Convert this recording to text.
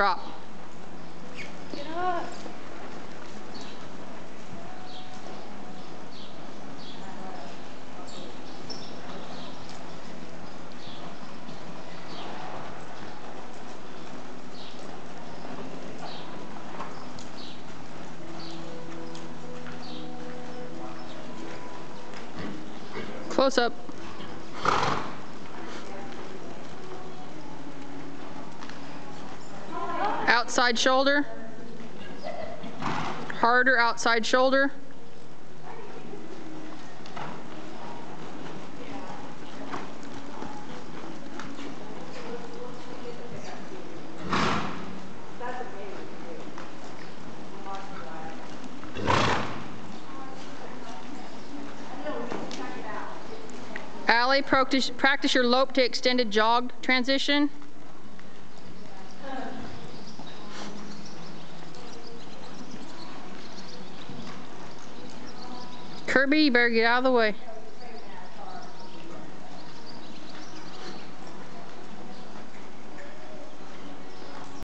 Drop. Get up. Close up. Outside shoulder. Harder outside shoulder. Allie, practice, practice your lope to extended jog transition. Kirby, you better get out of the way.